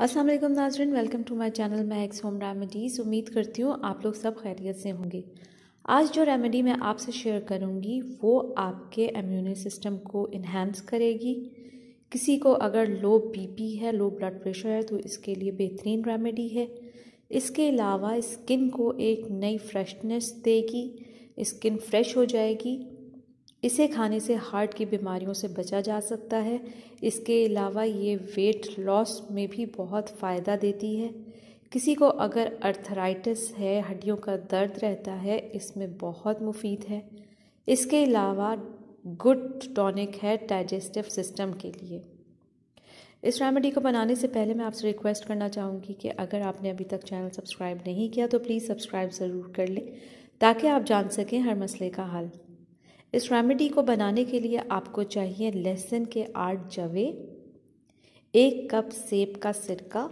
अस्सलाम वालेकुम नाजरीन वेलकम टू माय चैनल मैं एक्स होम रेमेडीज़ उम्मीद करती हूँ आप लोग सब खैरियत से होंगे। आज जो रेमेडी मैं आपसे शेयर करूँगी, वो आपके इम्यून सिस्टम को इन्हेंस करेगी। किसी को अगर लो बीपी है लो ब्लड प्रेशर है तो इसके लिए बेहतरीन रेमेडी है। इसके अलावा स्किन को एक नई फ्रेशनेस देगी स्किन फ्रेश हो जाएगी। इसे खाने से हार्ट की बीमारियों से बचा जा सकता है। इसके अलावा ये वेट लॉस में भी बहुत फ़ायदा देती है। किसी को अगर अर्थराइटिस है, हड्डियों का दर्द रहता है, इसमें बहुत मुफीद है। इसके अलावा गुड टॉनिक है डाइजेस्टिव सिस्टम के लिए। इस रेमेडी को बनाने से पहले मैं आपसे रिक्वेस्ट करना चाहूँगी कि अगर आपने अभी तक चैनल सब्सक्राइब नहीं किया तो प्लीज़ सब्सक्राइब ज़रूर कर लें, ताकि आप जान सकें हर मसले का हल। इस रेमेडी को बनाने के लिए आपको चाहिए लहसुन के आठ जवे, एक कप सेब का सिरका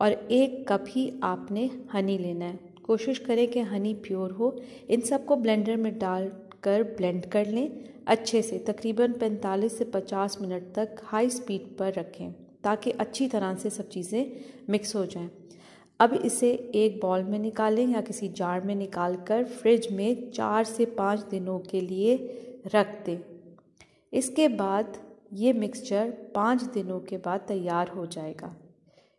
और एक कप ही आपने हनी लेना है। कोशिश करें कि हनी प्योर हो। इन सबको ब्लेंडर में डाल कर ब्लेंड कर लें अच्छे से, तकरीबन 45 से 50 मिनट तक हाई स्पीड पर रखें ताकि अच्छी तरह से सब चीज़ें मिक्स हो जाएँ। अब इसे एक बॉल में निकालें या किसी जार में निकाल कर फ्रिज में चार से पाँच दिनों के लिए रख दें। इसके बाद ये मिक्सचर पाँच दिनों के बाद तैयार हो जाएगा।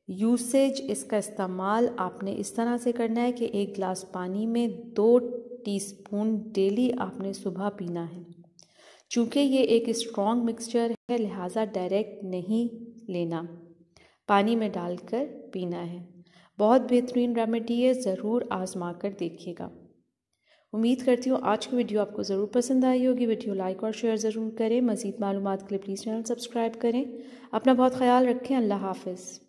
यूसेज इसका इस्तेमाल आपने इस तरह से करना है कि एक गिलास पानी में दो टीस्पून डेली आपने सुबह पीना है। चूँकि ये एक स्ट्रॉन्ग मिक्सचर है, लिहाजा डायरेक्ट नहीं लेना। पानी में डालकर पीना है। बहुत बेहतरीन रेमेडी है, ज़रूर आजमा कर देखिएगा। उम्मीद करती हूँ आज की वीडियो आपको ज़रूर पसंद आई होगी। वीडियो लाइक और शेयर ज़रूर करें। मज़ीद मालूम के लिए प्लीज़ चैनल सब्सक्राइब करें। अपना बहुत ख्याल रखें। अल्लाह हाफिज़।